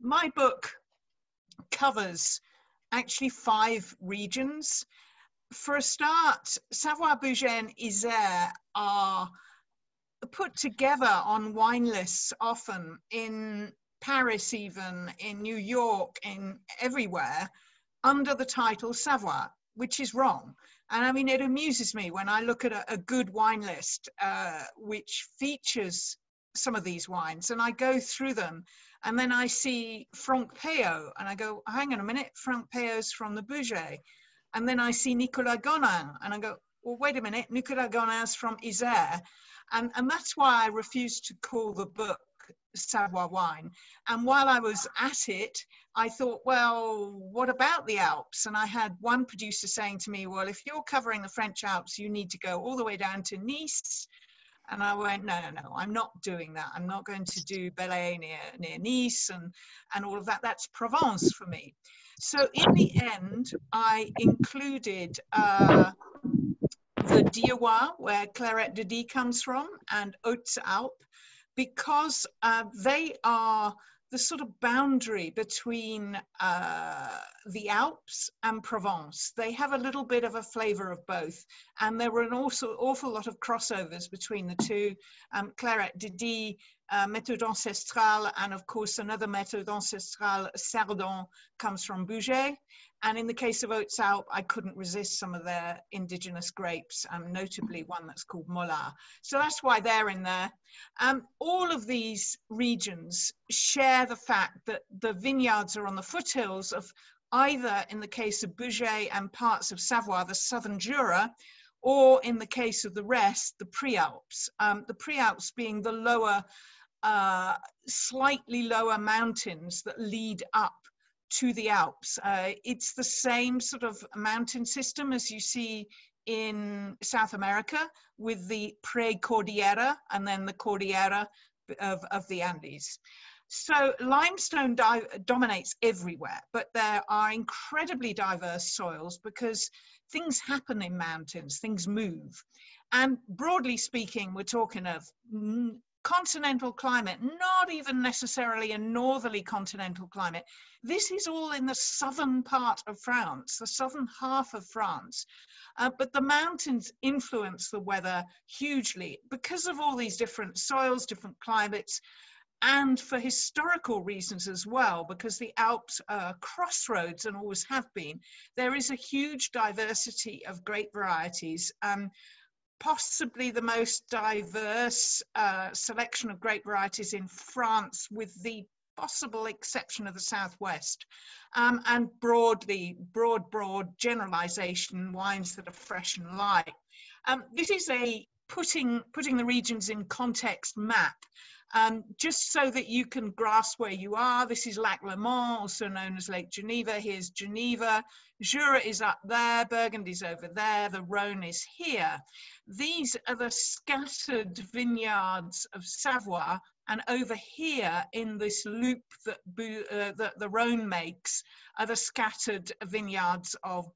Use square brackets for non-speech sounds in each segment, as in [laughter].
my book covers actually five regions. For a start, Savoie, Bugey, and Isère are put together on wine lists often in Paris, even in New York, in everywhere, under the title Savoie, which is wrong. And I mean, it amuses me when I look at a, a good wine list uh, which features some of these wines and I go through them and then I see Franck Peillot and I go, hang on a minute, Franck Peillot's from the Bugey. And then I see Nicolas Gonin and I go, well, wait a minute, Nicolas Gonin's from Isère. And, and that's why I refused to call the book Savoie wine. And while I was at it, I thought, well, what about the Alps? And I had one producer saying to me, well, if you're covering the French Alps, you need to go all the way down to Nice. And I went, no, no, no, I'm not doing that. I'm not going to do Bellet near, near Nice and, and all of that. That's Provence for me. So in the end, I included uh, the Diois, where Clairette de Die comes from, and Hautes Alpes, because uh, they are the sort of boundary between uh, the Alps and Provence. They have a little bit of a flavor of both. And there were an also awful lot of crossovers between the two. Um, Clairette de Die, uh, Méthode Ancestrale, and of course another Méthode Ancestrale, Cerdon, comes from Bugey. And in the case of Hautes Alpes, I couldn't resist some of their indigenous grapes, um, notably one that's called Mollard. So that's why they're in there. Um, all of these regions share the fact that the vineyards are on the foothills of either, in the case of Bugey and parts of Savoie, the southern Jura, or in the case of the rest, the Prealps. Um, the Prealps being the lower, uh, slightly lower mountains that lead up to the Alps. Uh, it's the same sort of mountain system as you see in South America with the pre-Cordillera and then the Cordillera of, of the Andes. So limestone dominates everywhere, but there are incredibly diverse soils because things happen in mountains, things move. And broadly speaking, we're talking of continental climate, not even necessarily a northerly continental climate. This is all in the southern part of France, the southern half of France. Uh, but the mountains influence the weather hugely because of all these different soils, different climates, and for historical reasons as well, because the Alps are crossroads and always have been. There is a huge diversity of grape varieties. Um, possibly the most diverse uh, selection of grape varieties in France, with the possible exception of the Southwest. Um, and broadly, broad, broad generalization, wines that are fresh and light. Um, this is a putting, putting the regions in context map um, just so that you can grasp where you are. This is Lac Léman, also known as Lake Geneva. Here's Geneva. Jura is up there, Burgundy's over there, the Rhone is here. These are the scattered vineyards of Savoie, and over here in this loop that, uh, that the Rhone makes are the scattered vineyards of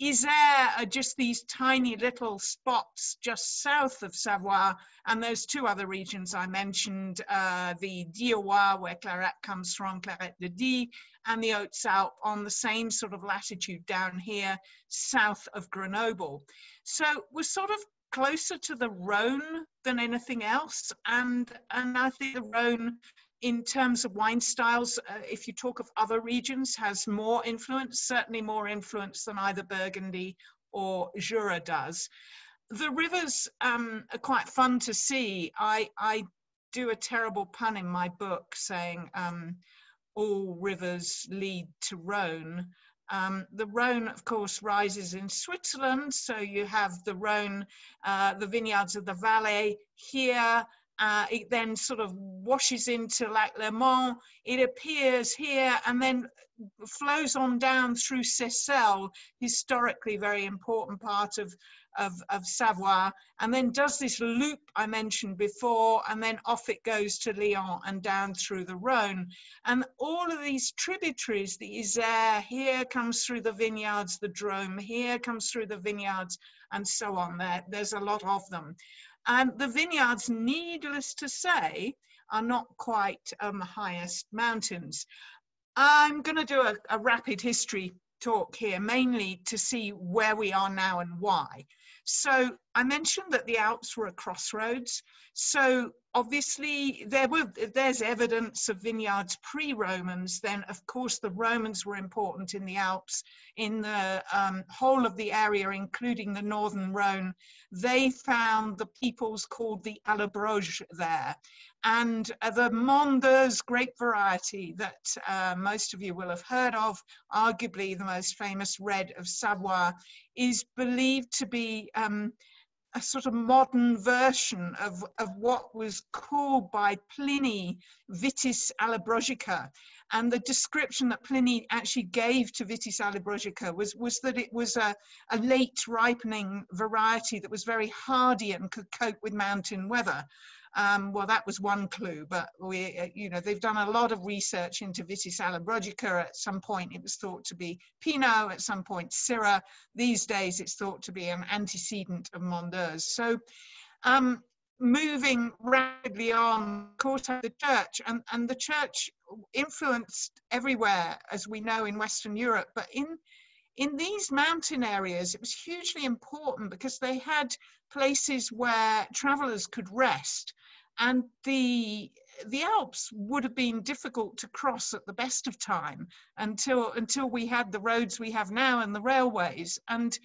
Bugey. there are just these tiny little spots just south of Savoie, and those two other regions I mentioned, uh, the Diois, where Clairette comes from, Clairette de Die, and the Hautes-Alpes on the same sort of latitude down here, south of Grenoble. So we're sort of closer to the Rhone than anything else, and, and I think the Rhone in terms of wine styles, uh, if you talk of other regions, has more influence, certainly more influence than either Burgundy or Jura does. The rivers um, are quite fun to see. I, I do a terrible pun in my book saying um, all rivers lead to Rhone. Um, the Rhone, of course, rises in Switzerland. So you have the Rhone, uh, the vineyards of the Valais here, uh, it then sort of washes into Lac Léman. It appears here and then flows on down through Seyssel, historically very important part of, of, of Savoie, and then does this loop I mentioned before, and then off it goes to Lyon and down through the Rhone. And all of these tributaries, the Isère, here comes through the vineyards, the Drôme, here comes through the vineyards, and so on. There, there's a lot of them. And the vineyards, needless to say, are not quite on the highest mountains. I'm going to do a, a rapid history talk here, mainly to see where we are now and why. So I mentioned that the Alps were a crossroads. So obviously there were there's evidence of vineyards pre-Romans. Then of course the Romans were important in the Alps, in the um, whole of the area, including the northern Rhone. They found the peoples called the Allobroges there, and uh, the Mondeuse grape variety that uh, most of you will have heard of, arguably the most famous red of Savoie, is believed to be um, a sort of modern version of, of what was called by Pliny Vitis allobrogica. And the description that Pliny actually gave to Vitis allobrogica was, was that it was a, a late ripening variety that was very hardy and could cope with mountain weather. Um, well, that was one clue, but we, uh, you know, they've done a lot of research into Vitis allobrogica. At some point, it was thought to be Pinot. At some point, Syrah. These days, it's thought to be an antecedent of Mondeuse. So, um, moving rapidly on, of course, the church, and, and the church influenced everywhere, as we know in Western Europe, but in in these mountain areas, it was hugely important because they had places where travelers could rest and the the Alps would have been difficult to cross at the best of time until until we had the roads we have now and the railways. And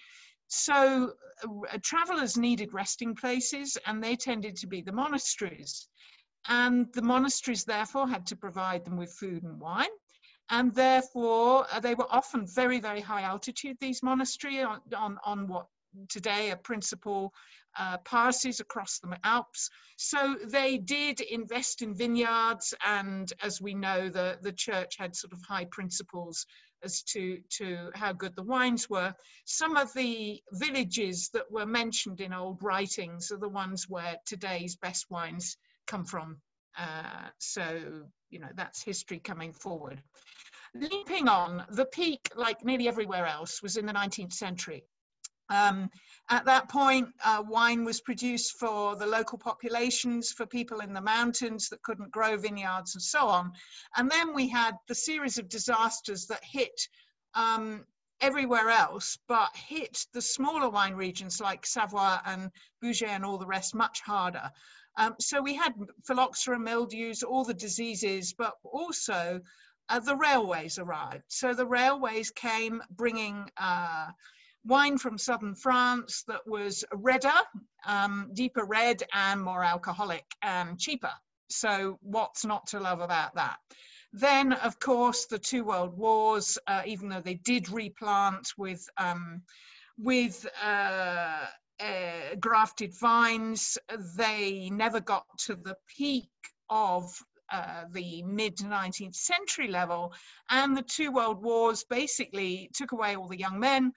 so uh, travelers needed resting places and they tended to be the monasteries. And the monasteries therefore had to provide them with food and wine and therefore uh, they were often very very high altitude these monasteries on, on, on what today are principal uh, passes across the Alps. So they did invest in vineyards, and as we know, the, the church had sort of high principles as to, to how good the wines were. Some of the villages that were mentioned in old writings are the ones where today's best wines come from. Uh, so, you know, that's history coming forward. Leaping on, the peak, like nearly everywhere else, was in the 19th century. Um, at that point, uh, wine was produced for the local populations, for people in the mountains that couldn't grow vineyards and so on. And then we had the series of disasters that hit um, everywhere else, but hit the smaller wine regions like Savoie and Bugey and all the rest much harder. Um, so we had phylloxera, mildews, all the diseases, but also uh, the railways arrived. So the railways came bringing uh, wine from southern France that was redder, um, deeper red, and more alcoholic and cheaper. So, what's not to love about that? Then, of course, the two world wars, uh, even though they did replant with, um, with uh, uh, grafted vines, they never got to the peak of uh, the mid 19th century level. And the two world wars basically took away all the young men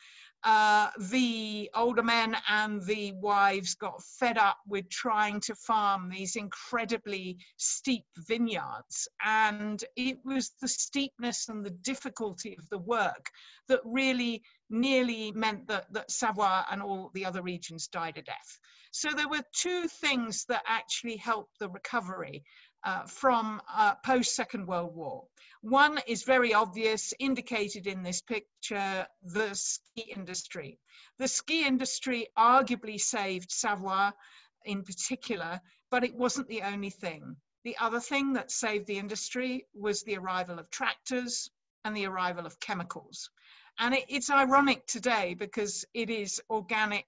uh, the older men and the wives got fed up with trying to farm these incredibly steep vineyards. And it was the steepness and the difficulty of the work that really nearly meant that, that Savoie and all the other regions died a death. So there were two things that actually helped the recovery uh, from uh, post Second World War. One is very obvious, indicated in this picture, the ski industry. The ski industry arguably saved Savoie in particular, but it wasn't the only thing. The other thing that saved the industry was the arrival of tractors and the arrival of chemicals. And it, it's ironic today because it is organic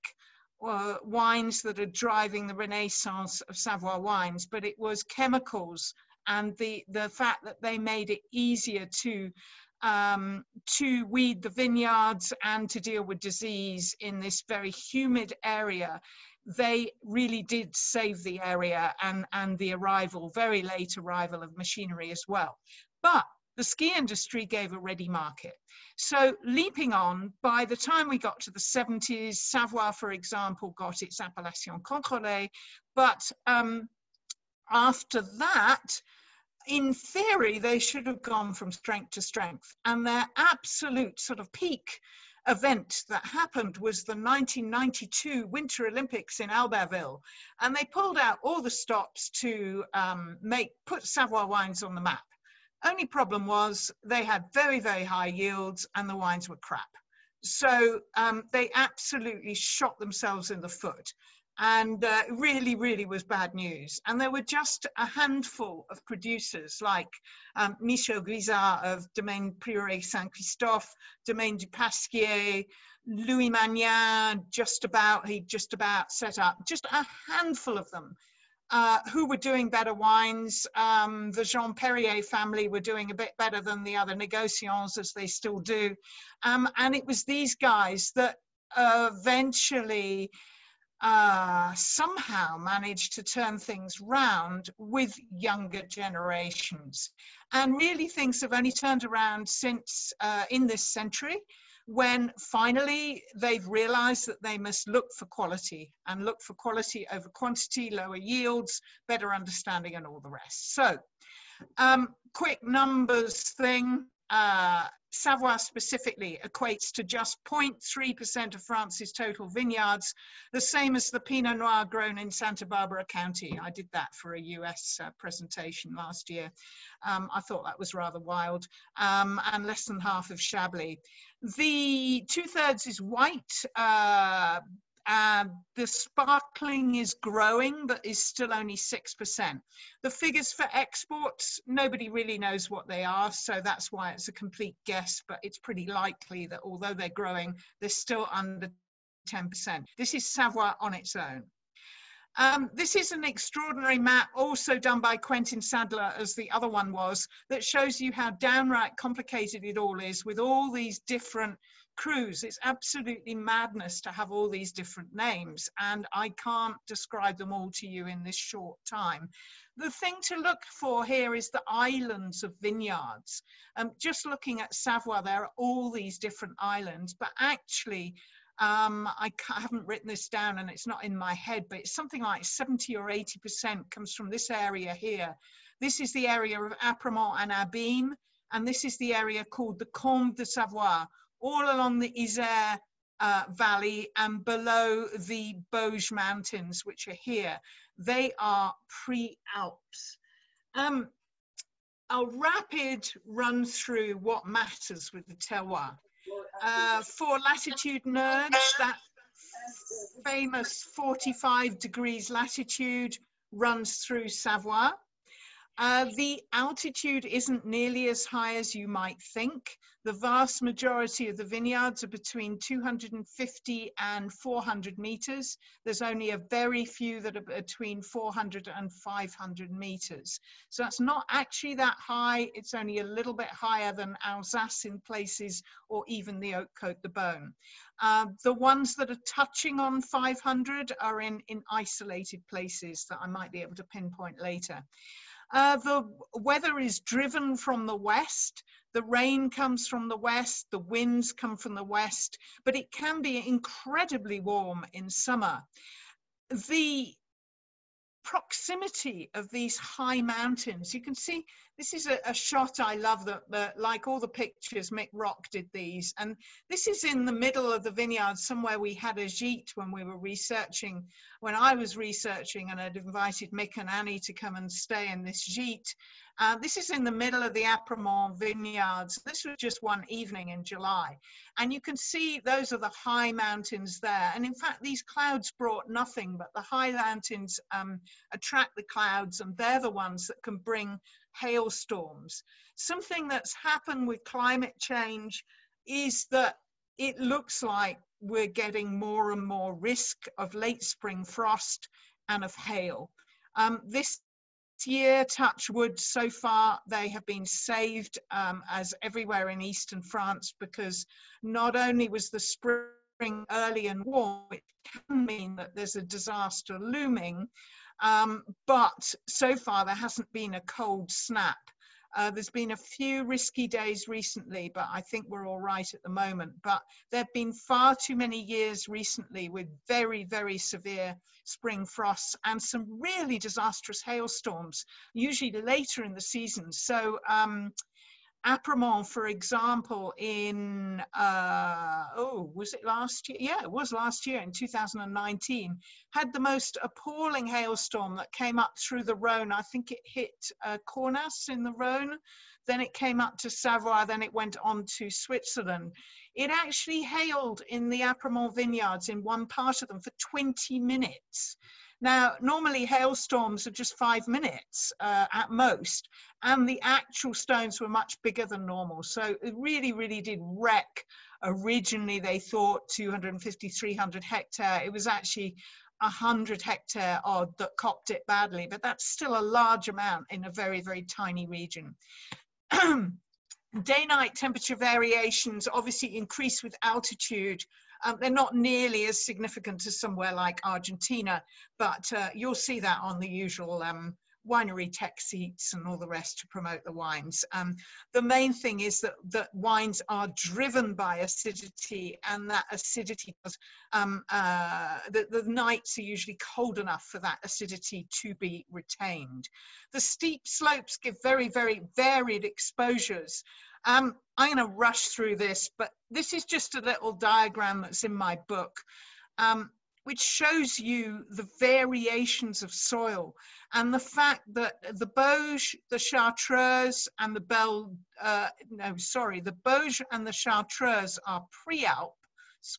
wines that are driving the renaissance of Savoie wines, but it was chemicals and the, the fact that they made it easier to um, to weed the vineyards and to deal with disease in this very humid area, they really did save the area and, and the arrival, very late arrival of machinery as well. But the ski industry gave a ready market. So leaping on, by the time we got to the 70s, Savoie, for example, got its appellation contrôlée, but um, after that, in theory, they should have gone from strength to strength. And their absolute sort of peak event that happened was the 1992 Winter Olympics in Albertville, and they pulled out all the stops to um, make put Savoy wines on the map. Only problem was they had very very high yields and the wines were crap. So um, they absolutely shot themselves in the foot and uh, really, really was bad news. And there were just a handful of producers like um, Michel Grisard of Domaine Prieuré Saint Christophe, Domaine du Pasquier, Louis Magnin, just about, he just about set up, just a handful of them uh, who were doing better wines. Um, the Jean Perrier family were doing a bit better than the other negociants, as they still do. Um, and it was these guys that eventually uh, somehow managed to turn things round with younger generations. And really, things have only turned around since uh, in this century when finally they've realized that they must look for quality and look for quality over quantity, lower yields, better understanding, and all the rest. So, um, quick numbers thing. Uh, Savoie specifically equates to just 0.3% of France's total vineyards, the same as the Pinot Noir grown in Santa Barbara County. I did that for a US uh, presentation last year. Um, I thought that was rather wild, um, and less than half of Chablis. The two thirds is white, uh, uh, the sparkling is growing, but is still only 6%. The figures for exports, nobody really knows what they are, so that's why it's a complete guess, but it's pretty likely that although they're growing, they're still under 10%. This is Savoie on its own. Um, this is an extraordinary map, also done by Quentin Sadler, as the other one was, that shows you how downright complicated it all is with all these different crus. It's absolutely madness to have all these different names, and I can't describe them all to you in this short time. The thing to look for here is the islands of vineyards. Um, just looking at Savoie, there are all these different islands, but actually um, I haven't written this down and it's not in my head, but it's something like 70 or 80% comes from this area here. This is the area of Apremont and Abîme, and this is the area called the Combe de Savoie, all along the Isère uh, Valley and below the Bauges Mountains, which are here. They are pre-Alps. Um, I'll rapid run through what matters with the terroir. Uh, for latitude nerds, that famous 45 degrees latitude runs through Savoie. Uh, the altitude isn't nearly as high as you might think. The vast majority of the vineyards are between 250 and 400 meters. There's only a very few that are between 400 and 500 meters. So that's not actually that high. It's only a little bit higher than Alsace in places or even the Haute Côte de Beaune. Uh, the ones that are touching on 500 are in, in isolated places that I might be able to pinpoint later. Uh, the weather is driven from the west. The rain comes from the west, the winds come from the west, but it can be incredibly warm in summer. The proximity of these high mountains, you can see this is a, a shot I love that, like all the pictures, Mick Rock did these. And this is in the middle of the vineyard, somewhere we had a gîte when we were researching, when I was researching and I'd invited Mick and Annie to come and stay in this gîte. Uh, this is in the middle of the Apremont vineyards. This was just one evening in July. And you can see those are the high mountains there. And in fact, these clouds brought nothing, but the high mountains um, attract the clouds and they're the ones that can bring hailstorms. Something that's happened with climate change is that it looks like we're getting more and more risk of late spring frost and of hail. Um, this year, touch wood, so far they have been saved um, as everywhere in eastern France because not only was the spring early and warm, it can mean that there's a disaster looming, um, but so far there hasn't been a cold snap. Uh, there's been a few risky days recently, but I think we're all right at the moment. But there have been far too many years recently with very, very severe spring frosts and some really disastrous hailstorms, usually later in the season. So um, Apremont, for example, in, uh, oh, was it last year? Yeah, it was last year in 2019, had the most appalling hailstorm that came up through the Rhone. I think it hit uh, Cornas in the Rhone, then it came up to Savoie, then it went on to Switzerland. It actually hailed in the Apremont vineyards in one part of them for 20 minutes. Now, normally hailstorms are just five minutes uh, at most, and the actual stones were much bigger than normal. So it really, really did wreck. Originally, they thought 250, 300 hectare. It was actually 100 hectare odd that copped it badly, but that's still a large amount in a very, very tiny region. [clears throat] Day-night temperature variations obviously increase with altitude, um, they're not nearly as significant as somewhere like Argentina, but uh, you'll see that on the usual um, winery tech seats and all the rest to promote the wines. Um, the main thing is that, that wines are driven by acidity and that acidity does, um, uh, the, the nights are usually cold enough for that acidity to be retained. The steep slopes give very, very varied exposures. Um, I'm going to rush through this, but this is just a little diagram that's in my book, um, which shows you the variations of soil and the fact that the Bauges, the Chartreuse, and the Belle, uh, no, sorry, the Bauges and the Chartreuse are pre-Alp,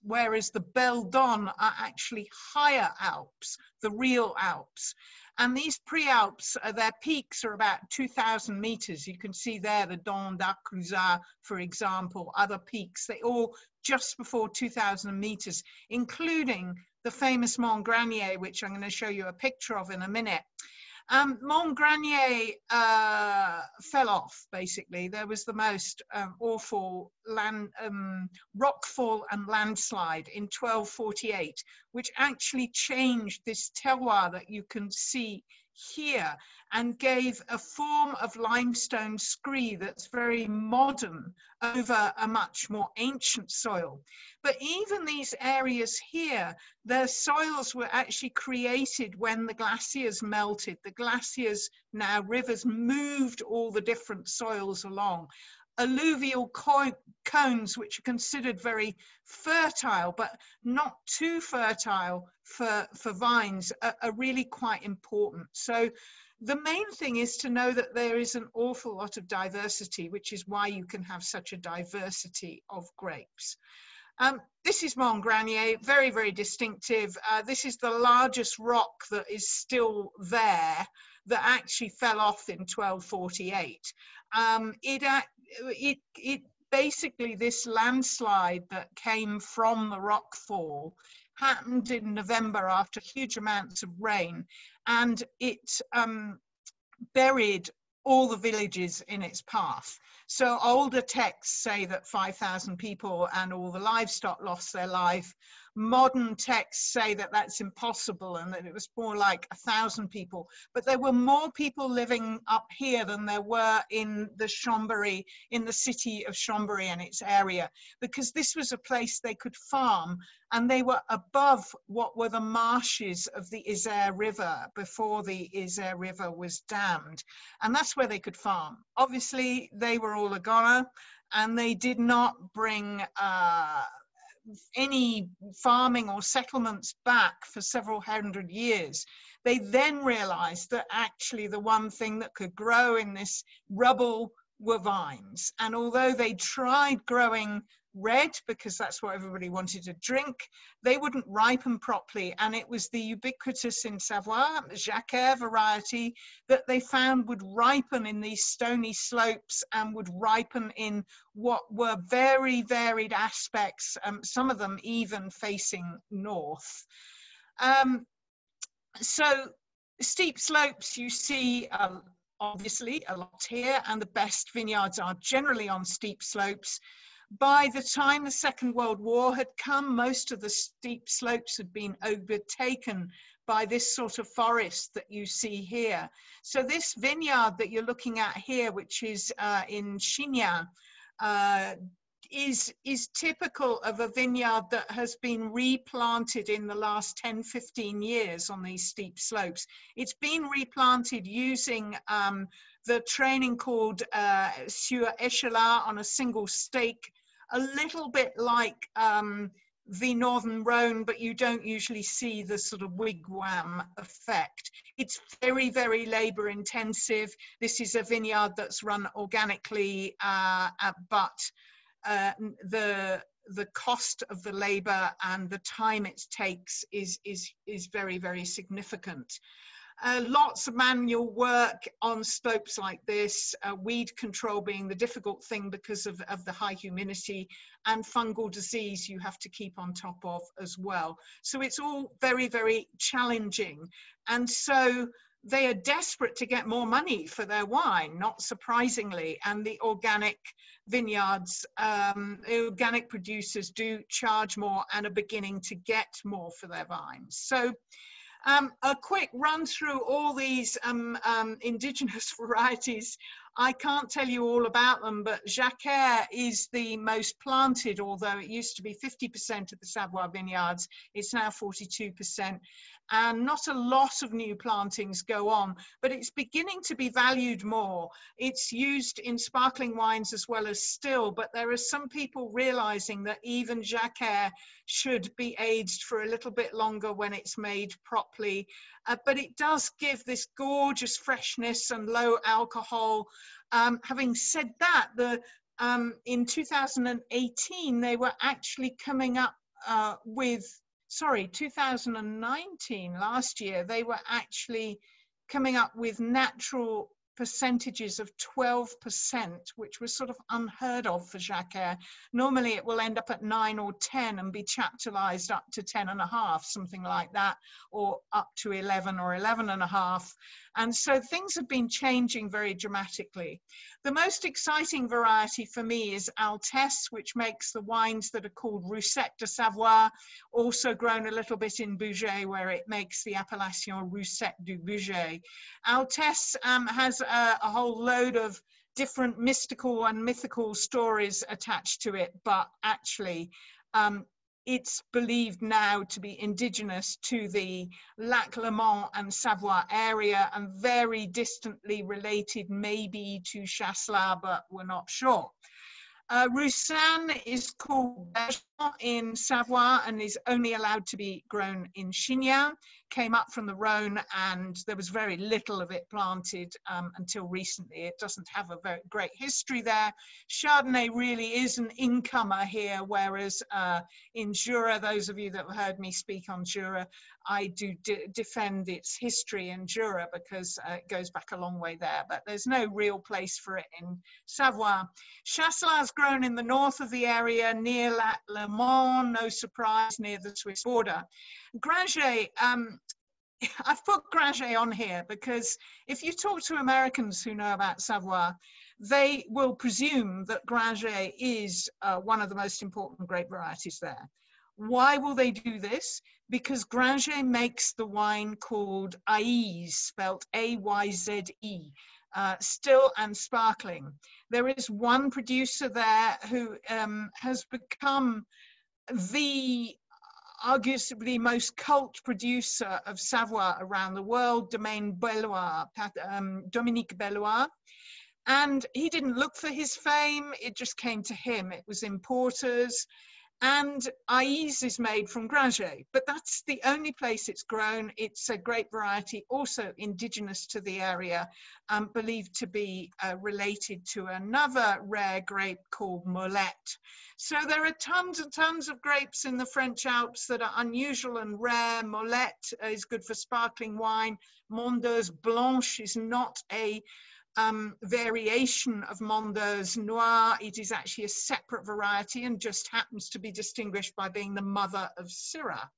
whereas the Belledonne are actually higher Alps, the real Alps. And these pre-Alps, uh, their peaks are about 2,000 meters. You can see there the Dent d'Arclusaz, for example, other peaks, they all just before 2,000 meters, including the famous Mont Granier, which I'm going to show you a picture of in a minute. Um, Mont Granier uh, fell off, basically. There was the most um, awful land, um, rockfall and landslide in 1248, which actually changed this terroir that you can see here and gave a form of limestone scree that's very modern over a much more ancient soil. But even these areas here, the soils were actually created when the glaciers melted. The glaciers, now rivers, moved all the different soils along alluvial cones, which are considered very fertile, but not too fertile for, for vines, are, are really quite important. So the main thing is to know that there is an awful lot of diversity, which is why you can have such a diversity of grapes. Um, this is Mont Granier, very, very distinctive. Uh, this is the largest rock that is still there that actually fell off in 1248. Um, it, it, it basically, this landslide that came from the rock fall happened in November after huge amounts of rain, and it um, buried all the villages in its path. So older texts say that 5,000 people and all the livestock lost their life modern texts say that that's impossible and that it was more like a thousand people. But there were more people living up here than there were in the Chambéry, in the city of Chambéry and its area, because this was a place they could farm and they were above what were the marshes of the Isère River before the Isère River was dammed. And that's where they could farm. Obviously, they were all a goner and they did not bring uh, any farming or settlements back for several hundred years. They then realized that actually the one thing that could grow in this rubble were vines. And although they tried growing red because that's what everybody wanted to drink. They wouldn't ripen properly, and it was the ubiquitous in Savoie, Jacquère variety, that they found would ripen in these stony slopes and would ripen in what were very varied aspects, um, some of them even facing north. Um, so steep slopes you see uh, obviously a lot here, and the best vineyards are generally on steep slopes. By the time the Second World War had come, most of the steep slopes had been overtaken by this sort of forest that you see here. So this vineyard that you're looking at here, which is uh, in Chignin, uh, is is typical of a vineyard that has been replanted in the last 10 15 years on these steep slopes it's been replanted using um, the training called uh, sur échalas on a single stake a little bit like um, the Northern Rhone, but you don't usually see the sort of wigwam effect. It's very, very labor intensive. This is a vineyard that's run organically, uh, but uh, the the cost of the labor and the time it takes is is is very very significant. Uh, lots of manual work on slopes like this, uh, weed control being the difficult thing because of, of the high humidity and fungal disease you have to keep on top of as well. So it's all very, very challenging. And so they are desperate to get more money for their wine, not surprisingly. And the organic vineyards, um, organic producers do charge more and are beginning to get more for their vines. So um, a quick run through all these um, um, indigenous [laughs] varieties. I can't tell you all about them, but Jacquère is the most planted, although it used to be 50% of the Savoie vineyards. It's now 42% and not a lot of new plantings go on, but it's beginning to be valued more. It's used in sparkling wines as well as still, but there are some people realizing that even Jacquère should be aged for a little bit longer when it's made properly. Uh, but it does give this gorgeous freshness and low alcohol. Um, having said that, the um, in 2018, they were actually coming up uh, with sorry, 2019, last year, they were actually coming up with natural percentages of 12%, which was sort of unheard of for Jacquère. Normally it will end up at nine or 10 and be chaptalized up to 10 and a half, something like that, or up to 11 or 11 and a half. And so things have been changing very dramatically. The most exciting variety for me is Altesse, which makes the wines that are called Roussette de Savoie, also grown a little bit in Bugey, where it makes the appellation Roussette du Bugey. Altesse um, has a, a whole load of different mystical and mythical stories attached to it, but actually um, it's believed now to be indigenous to the Lac Léman and Savoie area and very distantly related maybe to Chasselas, but we're not sure. Uh, Roussanne is called Bergeron in Savoie and is only allowed to be grown in Chignin. Came up from the Rhone and there was very little of it planted um, until recently. It doesn't have a very great history there. Chardonnay really is an incomer here, whereas uh, in Jura, those of you that have heard me speak on Jura, I do defend its history in Jura because uh, it goes back a long way there, but there's no real place for it in Savoie. Chasselas grown in the north of the area near Léman, no surprise, near the Swiss border. Gringet, um, [laughs] I've put Gringet on here because if you talk to Americans who know about Savoie, they will presume that Gringet is uh, one of the most important grape varieties there. Why will they do this? Because Gringet makes the wine called Ayze, spelled A-Y-Z-E, uh, still and sparkling. There is one producer there who um, has become the arguably most cult producer of Savoie around the world, Domaine Belluard, um, Dominique Belluard. And he didn't look for his fame, it just came to him. It was importers, and Ayze is made from Gringet, but that's the only place it's grown. It's a great variety, also indigenous to the area, um, believed to be uh, related to another rare grape called Molette. So there are tons and tons of grapes in the French Alps that are unusual and rare. Molette is good for sparkling wine. Mondeuse Blanche is not a um, variation of Mondeuse Noir. It is actually a separate variety and just happens to be distinguished by being the mother of Syrah.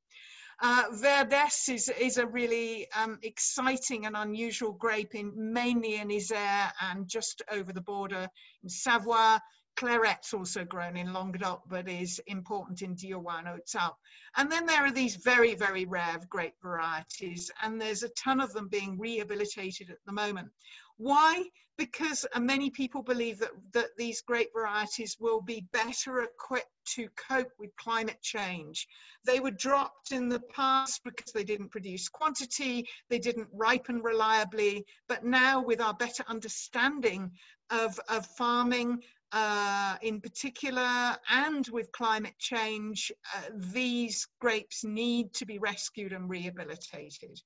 Uh, Verdesse is, is a really um, exciting and unusual grape in mainly in Isère and just over the border in Savoie. Clairette's also grown in Languedoc, but is important in and Haute-Alpes. And then there are these very, very rare grape varieties, and there's a ton of them being rehabilitated at the moment. Why? Because uh, many people believe that, that these grape varieties will be better equipped to cope with climate change. They were dropped in the past because they didn't produce quantity, they didn't ripen reliably, but now with our better understanding of, of farming, uh, in particular, and with climate change, uh, these grapes need to be rescued and rehabilitated.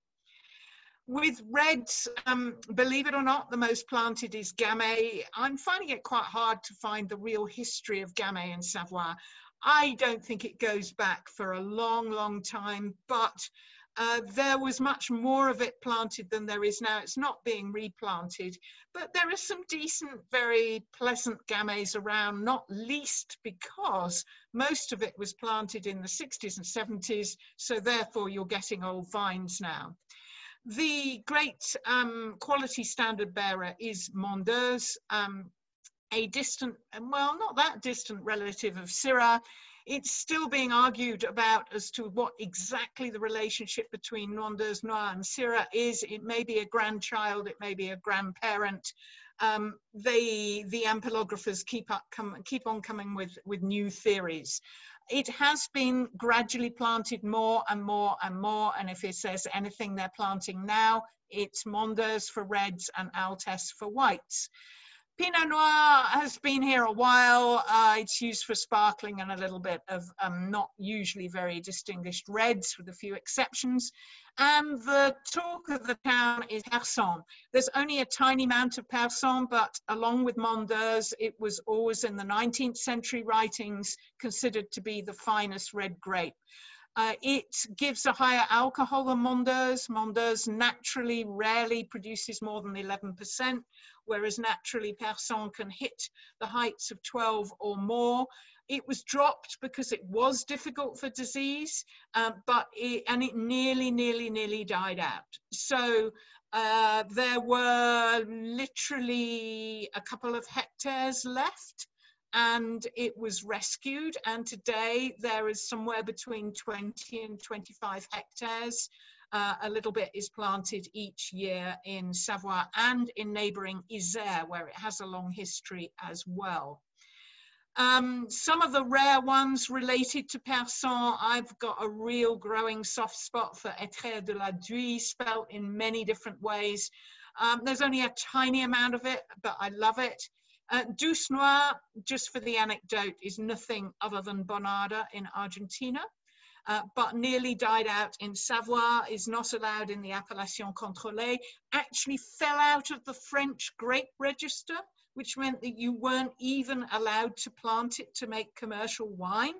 With reds, um, believe it or not, the most planted is Gamay. I'm finding it quite hard to find the real history of Gamay in Savoie. I don't think it goes back for a long, long time, but uh, there was much more of it planted than there is now. It's not being replanted, but there are some decent, very pleasant Gamays around, not least because most of it was planted in the 60s and 70s, so therefore you're getting old vines now. The great um, quality standard bearer is Mondeuse, um, a distant, well, not that distant relative of Syrah. It's still being argued about as to what exactly the relationship between Mondeuse Noire and Syrah is. It may be a grandchild, it may be a grandparent. Um, they, the ampelographers keep, up, come, keep on coming with, with new theories it has been gradually planted more and more and more. And if it says anything they're planting now, it's Mondeuse for reds and Altesse for whites. Pinot Noir has been here a while. Uh, it's used for sparkling and a little bit of um, not usually very distinguished reds with a few exceptions. And the talk of the town is Persan. There's only a tiny amount of Persan, but along with Mondeuse, it was always in the 19th century writings considered to be the finest red grape. Uh, it gives a higher alcohol than Mondeuse. Mondeuse naturally rarely produces more than 11%, whereas naturally Persan can hit the heights of 12 or more. It was dropped because it was difficult for disease, um, but it, and it nearly, nearly, nearly died out. So uh, there were literally a couple of hectares left and it was rescued. And today there is somewhere between 20 and 25 hectares. Uh, a little bit is planted each year in Savoie and in neighboring Isère, where it has a long history as well. Um, some of the rare ones related to Persan, I've got a real growing soft spot for Etraire de la Dhuy, spelt in many different ways. Um, there's only a tiny amount of it, but I love it. Uh, Douce Noir, just for the anecdote, is nothing other than Bonarda in Argentina, uh, but nearly died out in Savoie, is not allowed in the Appellation Contrôlée, actually fell out of the French grape register, which meant that you weren't even allowed to plant it to make commercial wine.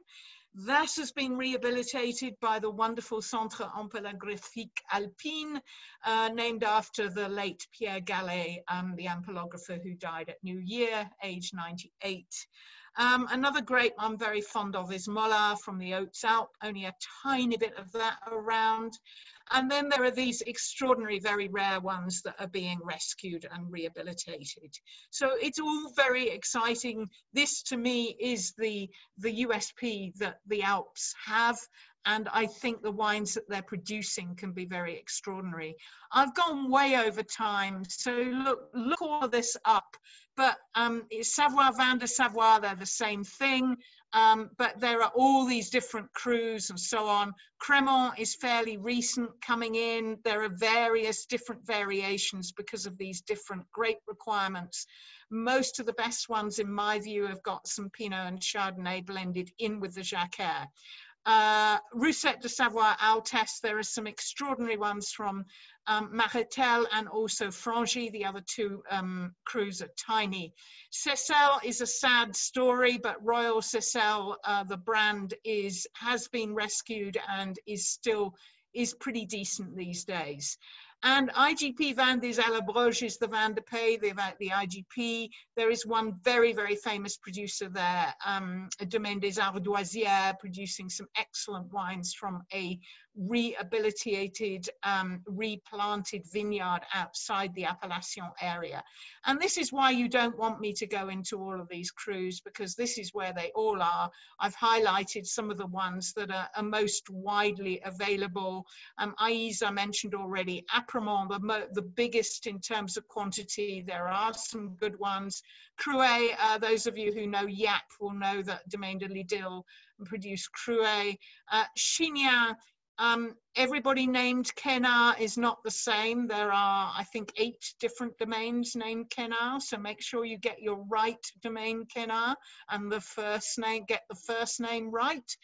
That has been rehabilitated by the wonderful Centre Ampelographique Alpine, uh, named after the late Pierre Galet, um, the ampelographer who died at New Year, age 98. Um, another grape I'm very fond of is Mollard from the Hautes-Alpes, only a tiny bit of that around. And then there are these extraordinary, very rare ones that are being rescued and rehabilitated. So it's all very exciting. This to me is the, the USP that the Alps have. And I think the wines that they're producing can be very extraordinary. I've gone way over time, so look, look all this up. But um, Savoie, Vin de Savoie, they're the same thing. Um, but there are all these different crus and so on. Crémant is fairly recent coming in. There are various different variations because of these different grape requirements. Most of the best ones, in my view, have got some Pinot and Chardonnay blended in with the Jacquère. Uh, Roussette de Savoie Altesse, there are some extraordinary ones from um, Marestel and also Frangy, the other two um, crus are tiny. Seyssel is a sad story, but Royal Seyssel, uh, the brand, is has been rescued and is still is pretty decent these days. And IGP Vin des Allobroges is the Vin de Pays, the, the IGP. There is one very, very famous producer there, um, Domaine des Ardoisières, producing some excellent wines from a rehabilitated, um, replanted vineyard outside the Appellation area. And this is why you don't want me to go into all of these crus because this is where they all are. I've highlighted some of the ones that are, are most widely available. Um, Ayze, I mentioned already, Apremont, the, the biggest in terms of quantity. There are some good ones. Cruet, uh, those of you who know Yapp will know that Domaine de l'Idylle produce Cruet. Uh, um, everybody named Quénard is not the same. There are, I think, eight different domains named Quénard, So make sure you get your right domain Quénard and the first name, get the first name right.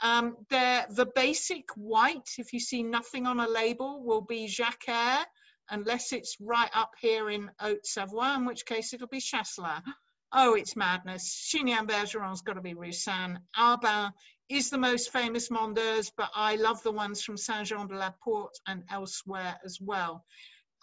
Um, the basic white, if you see nothing on a label, will be Jacquère, unless it's right up here in Haute-Savoie, in which case it'll be Chasselas. [gasps] Oh, it's madness. Chignin Bergeron's got to be Roussanne. Arbin is the most famous Mondeuse, but I love the ones from Saint-Jean-de-la-Porte and elsewhere as well.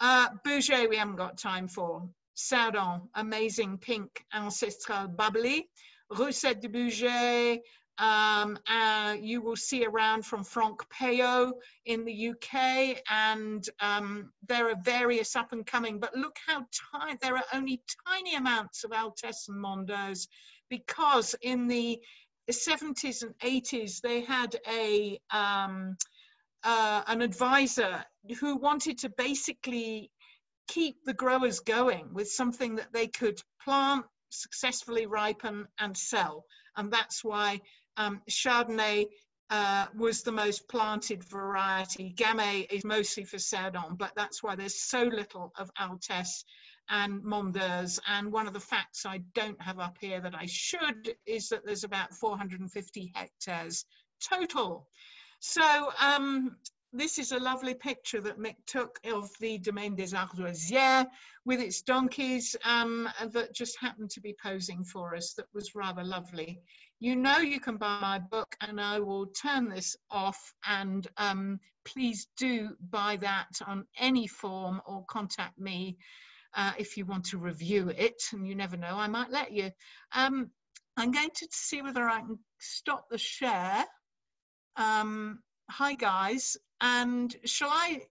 Uh, we haven't got time for. Cerdon, amazing pink ancestral bubbly. Roussette de Bugey, um, uh, you will see around from Franck Peillot in the UK, and um, there are various up and coming. But look how tiny, there are only tiny amounts of Altesse and Mondeuse because in the 70s and 80s, they had a um, uh, an advisor who wanted to basically keep the growers going with something that they could plant, successfully ripen, and sell. And that's why um, Chardonnay uh, was the most planted variety. Gamay is mostly for Cerdon, but that's why there's so little of Altesse and Mondeuse. And one of the facts I don't have up here that I should is that there's about 450 hectares total. So um, this is a lovely picture that Mick took of the Domaine des Ardoisières with its donkeys um, that just happened to be posing for us. That was rather lovely. You know you can buy my book and I will turn this off and um, please do buy that on any form or contact me uh, if you want to review it, and you never know, I might let you. Um, I'm going to see whether I can stop the share. Um, hi guys, and shall I,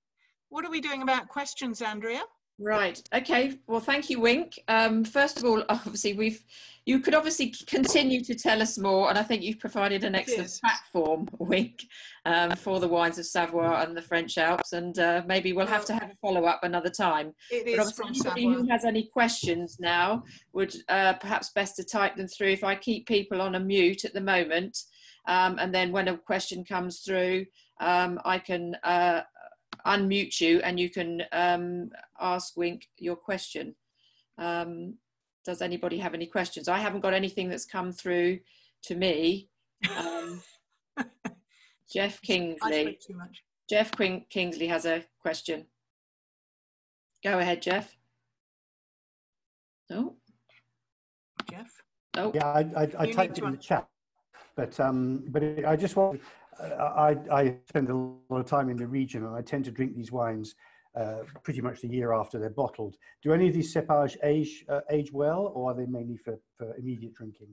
what are we doing about questions, Andrea? Right. Okay. Well, thank you, Wink. Um, first of all, [laughs] obviously, we've you could obviously continue to tell us more, and I think you've provided an excellent platform, [laughs] Wink, um, for the wines of Savoie and the French Alps, and uh, maybe we'll have to have a follow up another time. It is but obviously, anybody who has any questions now would uh, perhaps best to type them through. If I keep people on a mute at the moment, um, and then when a question comes through, um, I can uh, unmute you and you can um, ask Wink your question. Um, does anybody have any questions? I haven't got anything that's come through to me. Um, [laughs] Jeff Kingsley. Jeff King Kingsley has a question. Go ahead, Jeff. No. Jeff. Oh. Yeah, I, I, I typed it in the chat, but um, but it, I just want I, I spend a lot of time in the region and I tend to drink these wines uh, pretty much the year after they're bottled. Do any of these cépage age, uh, age well or are they mainly for, for immediate drinking?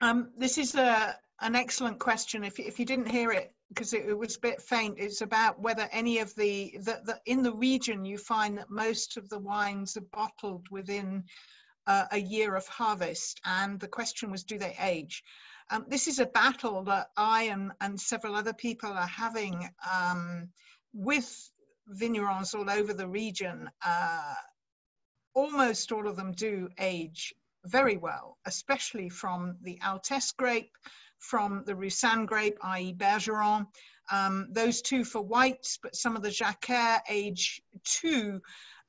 Um, this is a, an excellent question. If, if you didn't hear it, because it, it, was a bit faint, it's about whether any of the, the, the, in the region you find that most of the wines are bottled within uh, a year of harvest. And the question was, do they age? Um, this is a battle that I and, and several other people are having um, with vignerons all over the region. Uh, almost all of them do age very well, especially from the Altesse grape, from the Roussanne grape, i.e. Bergeron. Um, those two for whites, but some of the Jacquère age too.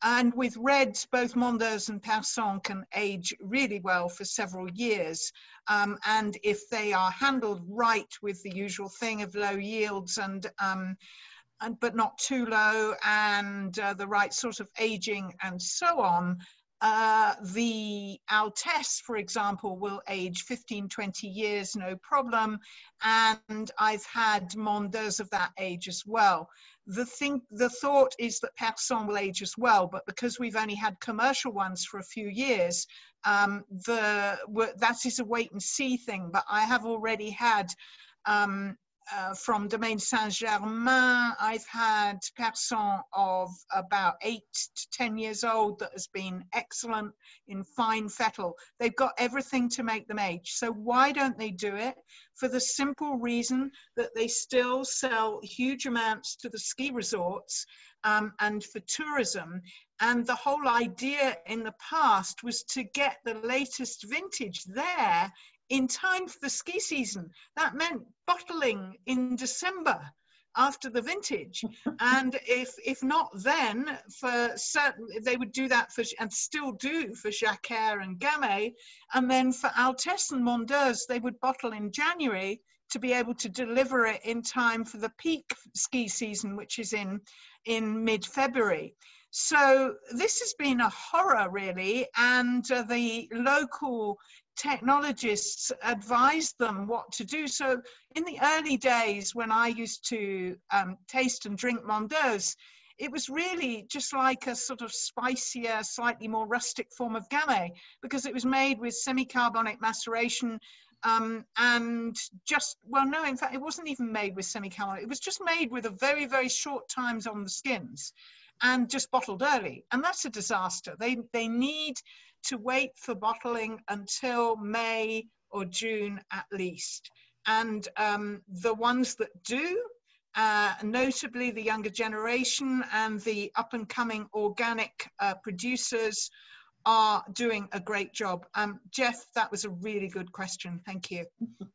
And with reds, both Mondeuse and Persan can age really well for several years. Um, and if they are handled right with the usual thing of low yields and, um, and but not too low and uh, the right sort of aging and so on, uh, the Altesse, for example, will age 15, 20 years, no problem. And I've had Mondeuse of that age as well. The thing, the thought is that Persan will age as well, but because we've only had commercial ones for a few years, um, the that is a wait and see thing. But I have already had um, uh, from Domaine Saint Germain. I've had Persan of about eight to 10 years old that has been excellent in fine fettle. They've got everything to make them age. So why don't they do it? For the simple reason that they still sell huge amounts to the ski resorts um, and for tourism. And the whole idea in the past was to get the latest vintage there in time for the ski season. That meant bottling in December after the vintage. [laughs] And if if not then for certain they would do that for and still do for jacquère and gamay. And then for altesse and mondeuse they would bottle in january to be able to deliver it in time for the peak ski season which is in in mid-february. So this has been a horror really. And uh, the local technologists advised them what to do. So in the early days when I used to um, taste and drink Mondeuse, it was really just like a sort of spicier, slightly more rustic form of Gamay because it was made with semi-carbonic maceration um, and just, well, no, in fact, it wasn't even made with semi-carbonic. It was just made with a very, very short times on the skins and just bottled early. And that's a disaster. They, they need to wait for bottling until May or June at least. And um, the ones that do, uh, notably the younger generation and the up and coming organic uh, producers, are doing a great job. Um, Jeff, that was a really good question. Thank you. [laughs]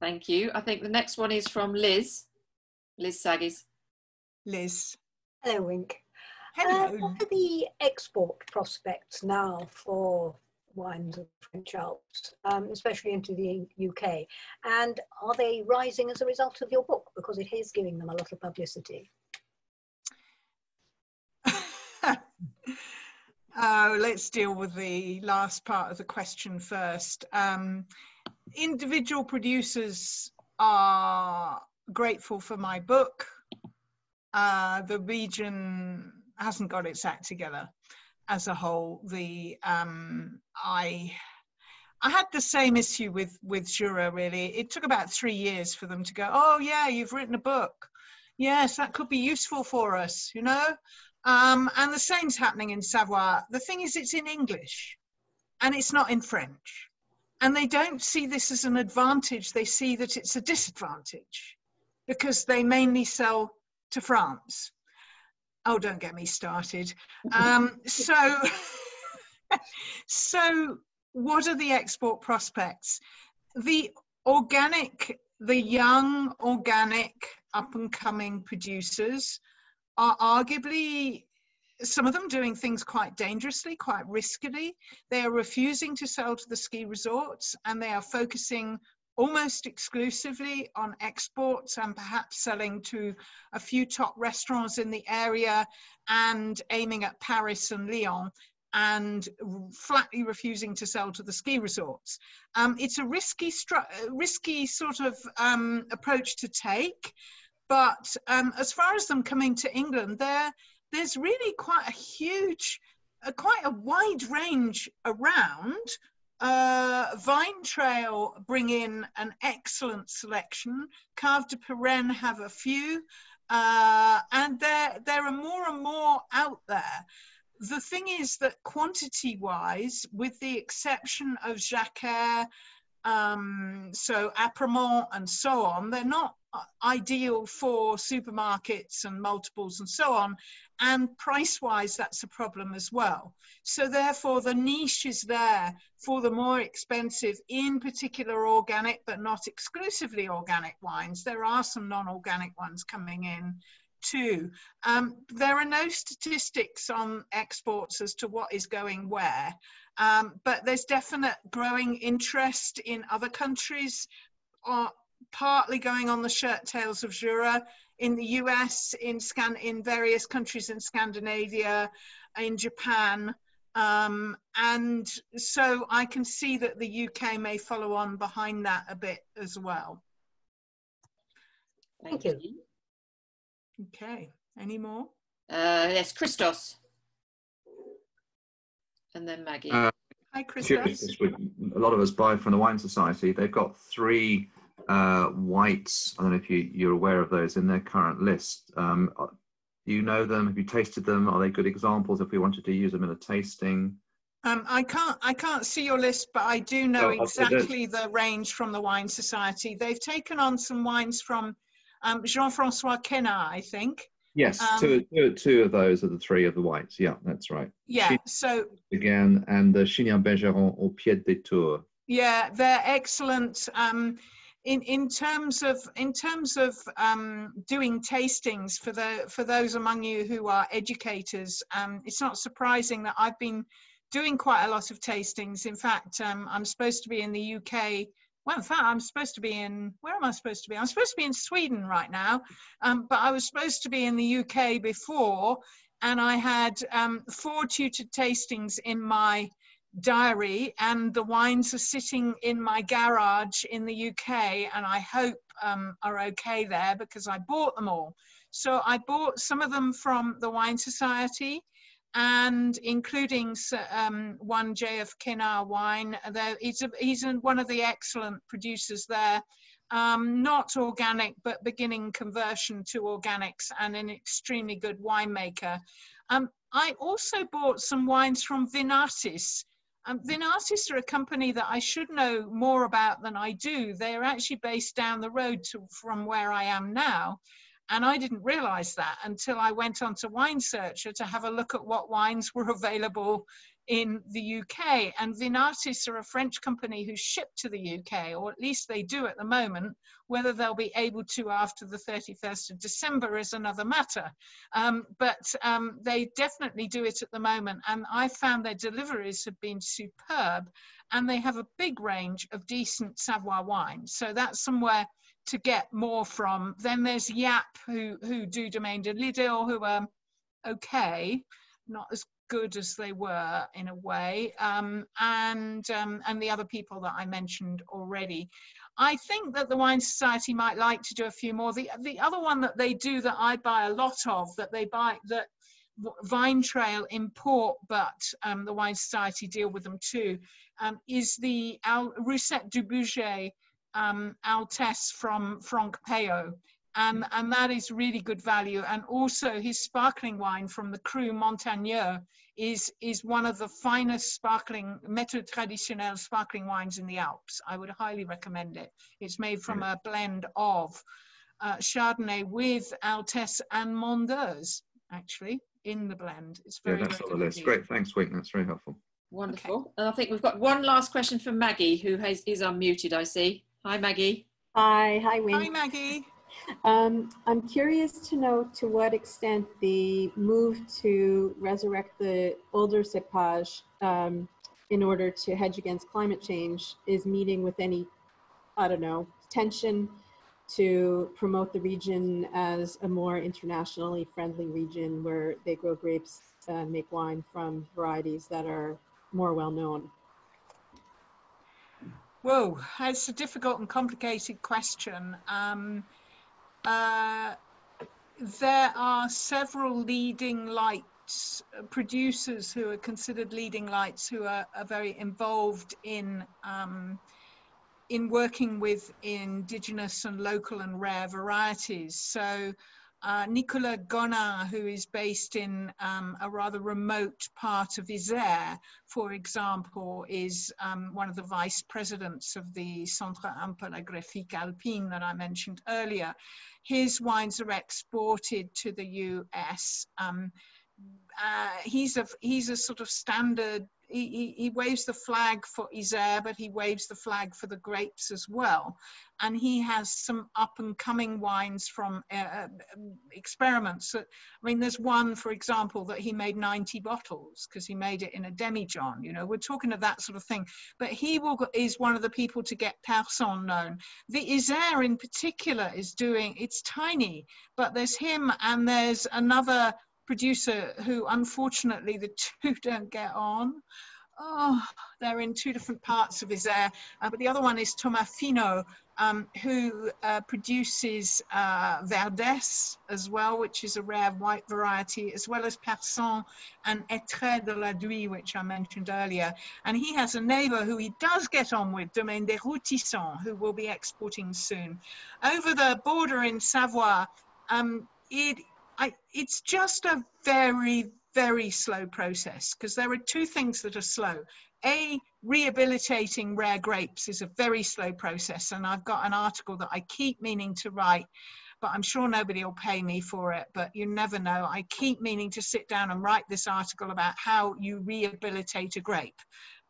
Thank you. I think the next one is from Liz, Liz Sagues. Liz. Hello, Wink. Hello. Uh, what are the export prospects now for wines of French Alps, um, especially into the UK? And are they rising as a result of your book? Because it is giving them a lot of publicity. [laughs] oh, let's deal with the last part of the question first. Um, individual producers are grateful for my book. Uh, the region hasn't got its act together as a whole. The um, I I had the same issue with with Jura. Really, it took about three years for them to go. Oh yeah, you've written a book. Yes, that could be useful for us. You know, um, and the same's happening in Savoie. The thing is, it's in English, and it's not in French. And they don't see this as an advantage. They see that it's a disadvantage because they mainly sell to France oh don't get me started [laughs] um, so [laughs] so what are the export prospects the organic the young organic up and coming producers are arguably some of them doing things quite dangerously, quite riskily. They are refusing to sell to the ski resorts and they are focusing almost exclusively on exports and perhaps selling to a few top restaurants in the area and aiming at Paris and Lyon and flatly refusing to sell to the ski resorts. Um, it's a risky, risky sort of um, approach to take, but um, as far as them coming to England, there, there's really quite a huge, uh, quite a wide range around uh, Vine Trail bring in an excellent selection. Cave de Pyrène have a few, uh, and there there are more and more out there. The thing is that quantity-wise, with the exception of Jacquère, um, so Apremont and so on, they're not ideal for supermarkets and multiples and so on. And price wise, that's a problem as well. So, therefore, the niche is there for the more expensive, in particular organic, but not exclusively organic wines. There are some non organic ones coming in too. Um, there are no statistics on exports as to what is going where, um, but there's definite growing interest in other countries. Uh, partly going on the shirt tails of Jura in the US, in, Scan in various countries in Scandinavia, in Japan. Um, and so I can see that the UK may follow on behind that a bit as well. Thank you. Okay, any more? Uh, yes, Christos. And then Maggie. Uh, Hi, Christos. A lot of us buy from the Wine Society. They've got three uh, whites. I don't know if you, you're aware of those in their current list. Um, uh, do you know them? Have you tasted them? Are they good examples if we wanted to use them in a tasting? Um, I can't I can't see your list, but I do know oh, exactly the range from the Wine Society. They've taken on some wines from um, Jean-Francois Quénard, I think. Yes, um, two, two, two of those are the three of the whites. Yeah, that's right. Yeah, so again, and the Chignin Bergeron au pied des tours. Yeah, they're excellent. Um, in in terms of in terms of um, doing tastings for the for those among you who are educators, um, it's not surprising that I've been doing quite a lot of tastings. In fact, um, I'm supposed to be in the UK. Well, in fact, I'm supposed to be in. Where am I supposed to be? I'm supposed to be in Sweden right now, um, but I was supposed to be in the UK before, and I had um, four tutored tastings in my diary and the wines are sitting in my garage in the UK and I hope um, are okay there because I bought them all. So I bought some of them from the Wine Society and including um, one JF Quénard wine. He's, a, he's one of the excellent producers there. Um, not organic, but beginning conversion to organics and an extremely good winemaker. Um, I also bought some wines from Vinatis, um, Vinatis are a company that I should know more about than I do. They're actually based down the road to, from where I am now. And I didn't realize that until I went onto Wine Searcher to have a look at what wines were [laughs] available in the UK. And Vinatis are a French company who ship to the UK, or at least they do at the moment. Whether they'll be able to after the 31st of December is another matter. Um, but um, they definitely do it at the moment. And I found their deliveries have been superb. And they have a big range of decent Savoy wines. So that's somewhere to get more from. Then there's Yapp, who, who do Domaine de l'Idylle, who are okay, not as good as they were in a way, um, and um, and the other people that I mentioned already. I think that the Wine Society might like to do a few more. The the other one that they do that I buy a lot of that they buy that Vine Trail import, but um, the Wine Society deal with them too, um, is the Al- Roussette du Bugey um, Altesse from Franck Peillot and, and that is really good value. And also his sparkling wine from the Cru Montagnieu is, is one of the finest sparkling, méthode traditionnelle sparkling wines in the Alps. I would highly recommend it. It's made from a blend of uh, Chardonnay with Altesse and Mondeuse, actually, in the blend. It's very Yeah, that's on the list. Great, thanks, Wink. That's very helpful. Wonderful. Okay. And I think we've got one last question from Maggie, who has, is unmuted, I see. Hi, Maggie. Hi, hi, Wink. Hi, Maggie. Um, I'm curious to know to what extent the move to resurrect the older cepage um, in order to hedge against climate change is meeting with any, I don't know, tension to promote the region as a more internationally friendly region where they grow grapes and make wine from varieties that are more well known. Whoa, it's a difficult and complicated question. Um, uh, there are several leading lights producers who are considered leading lights who are, are very involved in um, in working with indigenous and local and rare varieties. So uh, Nicolas Gonin, who is based in um, a rather remote part of Isère, for example, is um, one of the vice presidents of the Centre Ampelographique Alpine that I mentioned earlier. His wines are exported to the US. Um, uh, he's a he's a sort of standard he, he, waves the flag for Isère, but he waves the flag for the grapes as well. And he has some up and coming wines from uh, uh experiments. I mean, there's one, for example, that he made 90 bottles because he made it in a demijohn. You know, we're talking of that sort of thing. But he will, is one of the people to get Persan known. The Isère in particular is doing, it's tiny, but there's him and there's another producer who unfortunately the two [laughs] don't get on. oh, they're in two different parts of Isère, uh, but the other one is Thomas Finot, um, who uh, produces uh, Verdesse as well, which is a rare white variety, as well as Persan and Etraire de la Dui, which I mentioned earlier. And he has a neighbor who he does get on with, Domaine des Routissants, who will be exporting soon. Over the border in Savoie, um, it, I, it's just a very, very slow process because there are two things that are slow. A, rehabilitating rare grapes is a very slow process. And I've got an article that I keep meaning to write, but I'm sure nobody will pay me for it. But you never know. I keep meaning to sit down and write this article about how you rehabilitate a grape.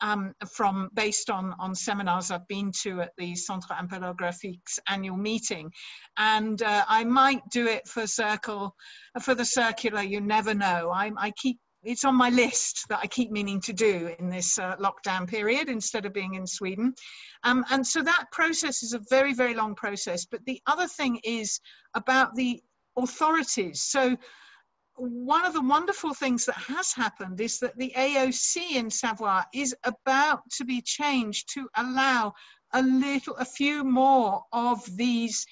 Um, from based on on seminars I've been to at the Centre Ampelographique's annual meeting, and uh, I might do it for Circle, for the circular. You never know. I, I keep it's on my list that I keep meaning to do in this uh, lockdown period instead of being in Sweden. Um, and so that process is a very, very long process. But the other thing is about the authorities. So one of the wonderful things that has happened is that the AOC in Savoie is about to be changed to allow a little, a few more of these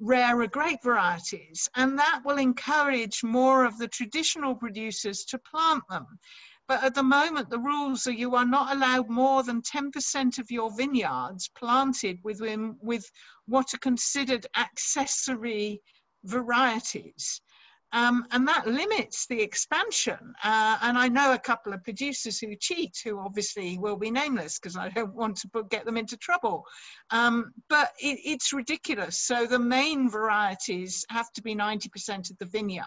rarer grape varieties, and that will encourage more of the traditional producers to plant them. But at the moment, the rules are you are not allowed more than 10% of your vineyards planted within, with what are considered accessory varieties. Um, and that limits the expansion. Uh, and I know a couple of producers who cheat, who obviously will be nameless because I don't want to put, get them into trouble. Um, but it, it's ridiculous. So the main varieties have to be 90% of the vineyard.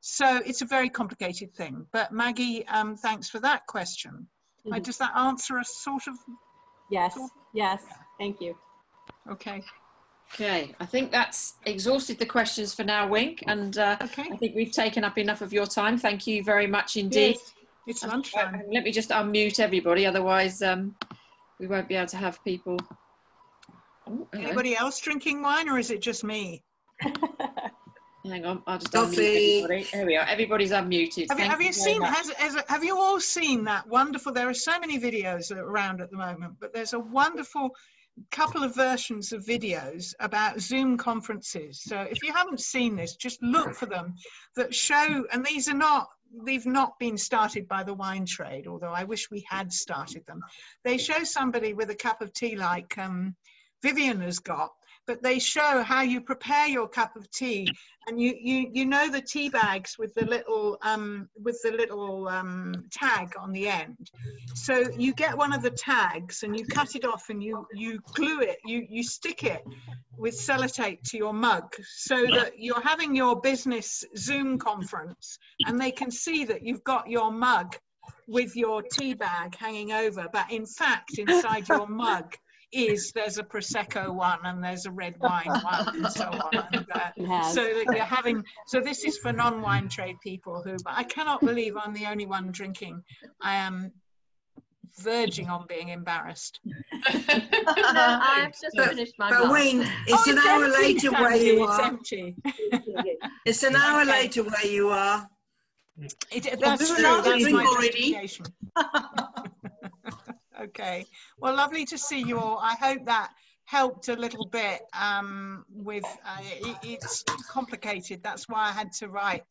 So it's a very complicated thing. But Maggie, um, thanks for that question. Mm -hmm. does that answer a sort of? Yes, sort of? yes, thank you. Okay. Okay, I think that's exhausted the questions for now, Wink, and uh, okay. I think we've taken up enough of your time. Thank you very much indeed. Yes, it's lunchtime. Uh, let me just unmute everybody, otherwise um, we won't be able to have people. Oh, Anybody else drinking wine, or is it just me? [laughs] Hang on, I'll just unmute everybody. There we are. Everybody's unmuted. Have you, have you seen? Has, has, have you all seen that wonderful? There are so many videos around at the moment, but there's a wonderful couple of versions of videos about Zoom conferences. So if you haven't seen this, just look for them that show, and these are not, they've not been started by the wine trade, although I wish we had started them. They show somebody with a cup of tea like um, Vivian has got, but they show how you prepare your cup of tea. And you you you know the tea bags with the little um with the little um tag on the end. So you get one of the tags and you cut it off and you you glue it you you stick it with sellotape to your mug so that you're having your business zoom conference and they can see that you've got your mug with your tea bag hanging over but in fact inside your [laughs] mug is there's a prosecco one and there's a red wine one and so on and, uh, [laughs] so that you're having so this is for non-wine trade people who but i cannot believe i'm the only one drinking i am verging on being embarrassed no, [laughs] i've just but, finished my but Wayne, it's oh, an hour empty, later where you it's are empty. it's an [laughs] hour okay. later where you are it, that's true. That's my already. Okay. Well, lovely to see you all. I hope that helped a little bit um, with, uh, it, it's complicated. That's why I had to write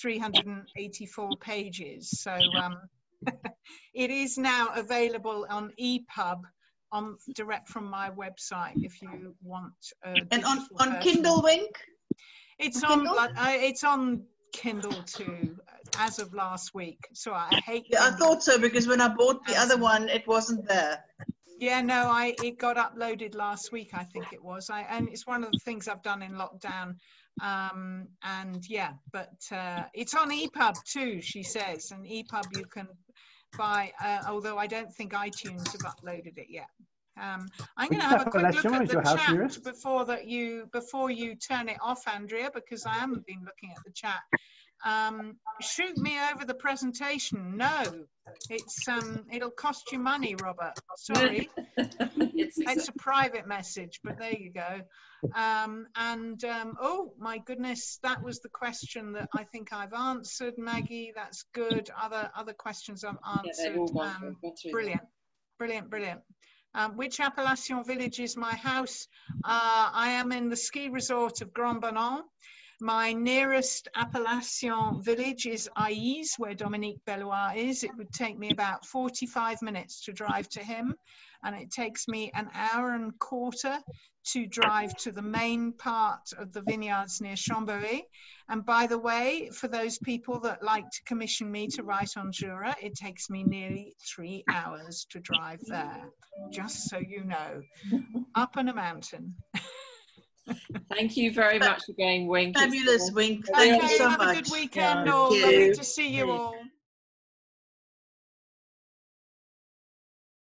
384 pages. So um, [laughs] it is now available on EPUB on direct from my website if you want. and on, on Kindle Wink? It's on, Kindle? Uh, it's on Kindle too, as of last week. So I hate. Yeah, I thought so because when I bought the other one, it wasn't there. Yeah, no, I it got uploaded last week. I think it was. I and it's one of the things I've done in lockdown. Um, and yeah, but uh, it's on EPUB too. She says, and EPUB you can buy. Uh, although I don't think iTunes have uploaded it yet. Um, I'm going to have a quick look at the chat before that you before you turn it off, Andrea, because I haven't been looking at the chat. Um, shoot me over the presentation. No, it's um, it'll cost you money, Robert. Sorry, [laughs] it's, a private message, but there you go. Um, and um, oh my goodness, that was the question that I think I've answered, Maggie. That's good. Other other questions I've answered. gone Um, brilliant, brilliant, brilliant. Um, which appellation village is my house? Uh, I am in the ski resort of Grand Bornand. My nearest appellation village is Ayze, where Dominique Belluard is. It would take me about 45 minutes to drive to him, and it takes me an hour and a quarter to drive to the main part of the vineyards near Chambéry. And by the way, for those people that like to commission me to write on Jura, it takes me nearly three hours to drive there, just so you know, up on a mountain. [laughs] Thank you very much again, Wink. Fabulous, Wink. Thank okay, you so have a good weekend, Yeah. all. Lovely to see you all.